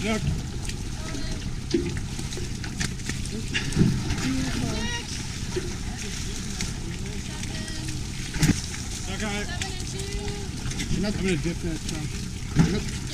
Look. Look, I, I'm gonna dip that uh, some.